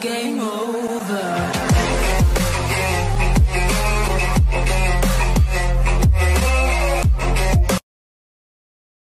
game over.